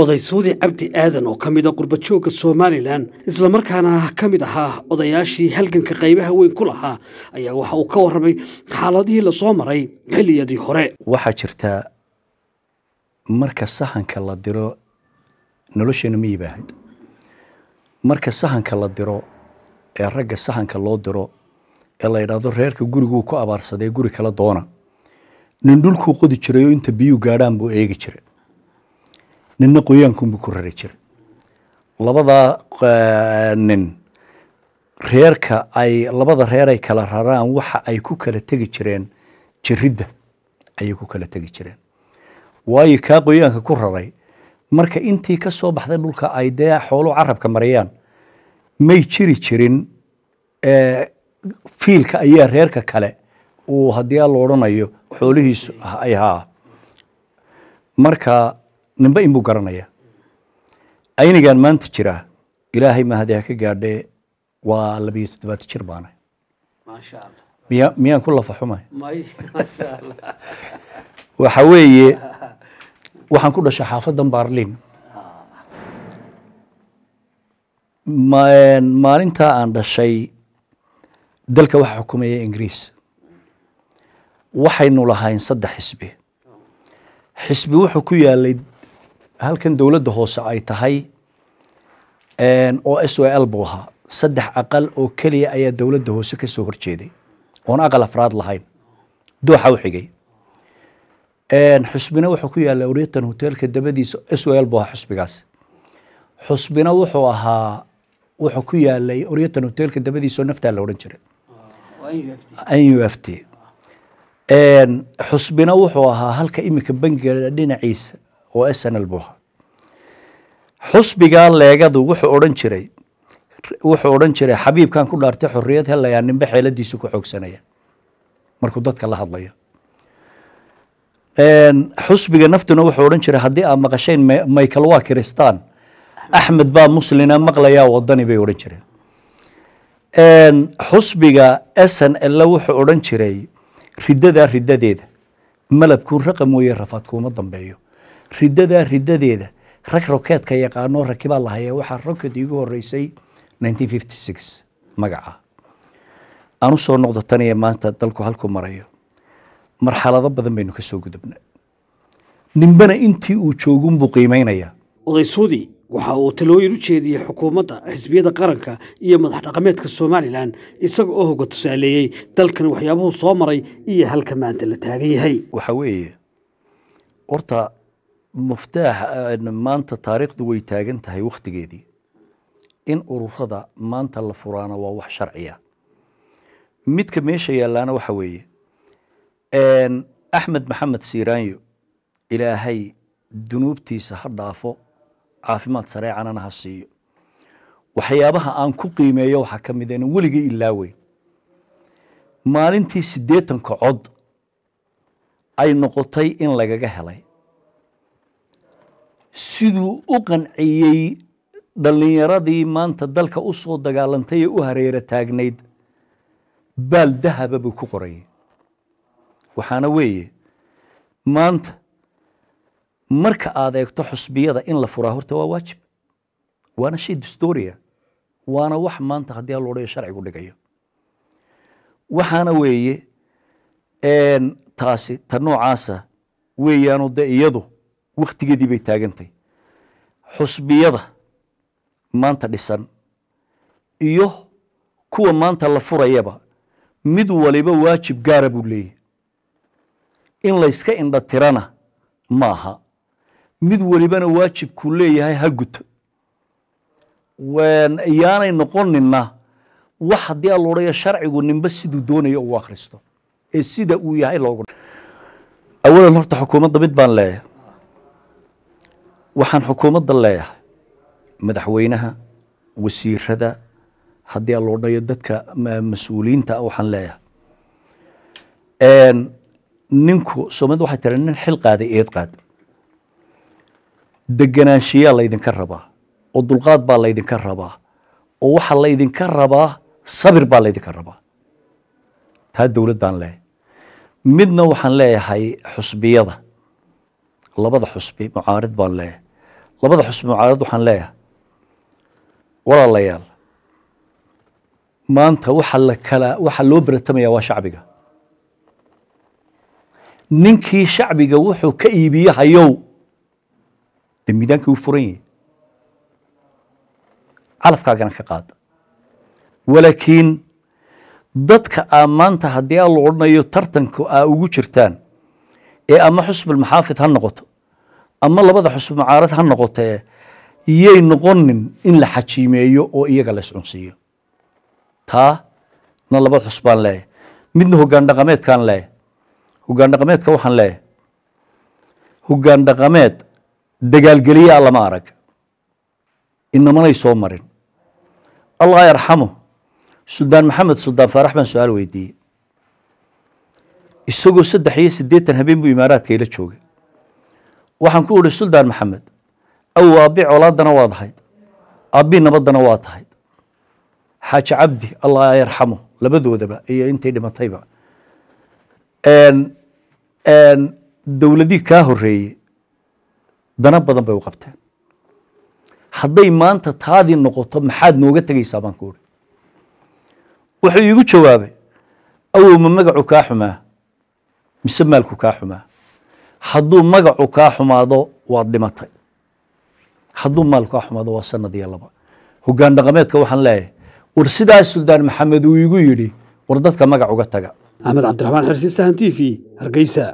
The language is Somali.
oday suudi cabdi aadan oo ka mid a qurbajoogga somalilan islamarkaana ka mid ahaa odayaashii halganka qaybaha weyn ku lahaa ayaa waxa uu ka warramay xaaladihii la soo maray xilliyadii hore. Waxaa jirtaa marka sahanka la diro nolosheena ma yibaahayd marka sahanka la diro ee ragga sahanka loo diro ee la yidhaahdo reerka guriguu ku abaarsadee guri kala doona. Nin dhulkuu qodi jiray oo inta biyuu gaadhaan buu eegi jiray ninna qoyaankunbuu ku rari jiray labadaa nin reerka ay labada reer ay kala raraan waxa ay ku kala tegi jireen jiridda ayay ku kala tegi jireen. Waayo kaa qoyaanka ku raray marka intii ka soo baxday dhulka ay dee xooluhu carabka marayaan may jiri jirin fiilka ayaa reerka kale uu haddii la odhanayo xoolihiisu ay haa marka ninba inbuu garanaya aynigan maanta jira ilaahay mahadi ha ka gaadhee waa labiyo toddobaad jir baanay miya miyaan ku lafa xumay waxa weeye waxaan ku dhashay xaafadan baarlin maalintaa aan dhashay dalka waxa xukumaya ingiriis. Waxaynu lahayn saddex xisbi. Xisbi wuxuu ku yaalay halkan dowladda hoose ay tahay oo s o l buu ahaa. Saddex aqal oo keliya ayaa dowladda hoose ka soo horjeeday. Oon aqal afraad lahayn. Dooxa u xigay. Xusbina wuxuu ku yaalay orientan hotelka dabadiisa s o l buu ahaa xusbigaas. Xusbina wuxuu ahaa wuxuu ku yaalay orientan hotelka dabadiisa oo naftaa la odhan jiray. N u f t. Xusbina wuxuu ahaa halka iminka bangiga dhinaciisa oo s n l buu ahaa xusbigaa leegadu wuxuu odhan jiray wuxuu odhan jiray xabiibkan ku dhaartay xorriyad helayaa ninbe xeeladiisu ku xoogsanaya. Markuu dadka la hadlayo. Xusbiga naftuna wuxuu odhan jiray haddii aad maqashayn michael waa kiristaan axmed baa muslina maqlayaa wadani bay odhan jireen. Xusbiga s n l wuxuu odhan jiray riddadaa riddadeeda malabkuun raqa mooye rafaad kuuma dambeeyo riddadaa riddadeeda. Rag rokeedka yaqaanoo rakibaa lahaya waxaa roket iigu horeysay magaca. Aan u soo noqdo taniyo maanta dalku halku marayo. Marxalado badan baynu ka soo gudubna ninbana intii uu joogunbuu qiimeynaya. Oday suudi waxa uu talooyin u jeediyey xukuumadda xisbiyada qaranka iyo madax dhaqameedka somalilan isaga oo hoga tusaaleeyey dalkan waxyaabuhu soo maray iyo halka maanta la taagan yahay. Waxa weeye horta muftaax maanta taariikhdu way taagan tahay wakhtigeedii. In ururada maanta la furaana waa wax sharciya. Midka meesha yaalaana waxa weeye axmed maxamed siiraanyo ilaahay dunuubtiisa ha dhaafo caafimaad sareecanana ha siiyo. Waxyaabaha aan ku qiimeeyo waxaa ka mid inan weligii ilaaweyn maalintii siddeetanka cod ay noqotay in lagaga helay siduu u qanciyey dhallinyaradii maanta dalka u soo dagaalantay ee u hareera taagnayd baal dahaba buu ku qorayay waxaana weeye maanta marka aad eegto xusbiyada in la furaa horta waa waajib. Waana shay dastoria waana wax maanta haddii a loodhayo sharcigu dhigayo. Waxaana weeye taasi ta noocaasa weeyaanu de iyadu wakhtigeedii bay taagantay. Xusbiyada maanta dhisan iyo kuwa maanta la furayaba mid waliba waajib gaara buu leeyahy in layska indha tirana maaha. Mid walibana waajibkuu leeyahay ha guto. Yaanay noqonina wax haddii a loodhayo sharcigu ninba siduu doonayo uu akhristo. Ee sida uu yahay loogu awalan horta xukuumadda mid baan leeyahay waxaan xukuumadda leeyahay madaxweynaha wasiirada haddii a loodhayo dadka mas'uuliyiinta waxaan leeyahay. Ninku soomaalida waxay tiri nin xil qaaday eed qaad deganaanshiyaa laydinka rabaa oo dulqaad baa laydinka rabaa oo waxaa laydinka rabaa sabir baa laydinka rabaa. Taa dowladdaan leeyahay. Midna waxaan leeyahay xusbiyada labada xusbi mucaarid baan leeyahay. Labada xusbi mucaarad waxaan leeyahay. Walaalayaal maanta waxa la kala waxa loo baratamaya waa shacbiga. Ninkii shacbiga wuxuu ka iibiye hayow. Dee miidaankii furan yahay. Calafkaagana ka qaada walaakiin dadka aa maanta haddii aa la odhanayo tartanka aa ugu jirtaan ee ama xusbi maxaafid ha noqoto ama labada xusbi mucaarad ha noqotee yay noqonin in la xajiimeeyo oo iyaga la taa na labada xusb baan leeyahay midna hoggaan dhaqameedkaan leeyahay hoggaan dhaqameedka waxaan leeyahay hoggaan dhaqameed dagaalgeliyaa lama arag. Inamanay soo marin. Allah yarxamu sudaan maxamed sudaan faarax baan su'aal weydiiyey isagoo saddex iyo siddeetan habeen buu imaaraadka ila joogay. Waxaan ku idhi suldaan maxamed awow aabbi colaadana waad ahayd aabbi nabaddana waa tahayd xaaji cabdi allah yarxamu labadoodaba iyo intay dhimatayba. Dowladii kaa horeeyey dana badan bay u qabteen. Hadday maanta taadii noqoto maxaad nooga tegaysaa baan ku idhi wuxuu iigu jawaabay awow ma magacu kaa xumaa mise maalku kaa xumaa? Hadduu magacu kaa xumaado waad dhimatay. Hadduu maal kaa xumaado waa sanad iyo laba. Hoggaan dhaqameedka waxaan leeyahay war sidaas suldaan maxamed uu igu yidhi war dadka magac uga taga. Axmed cabdiraxmaan xersi sahan t v hargeysa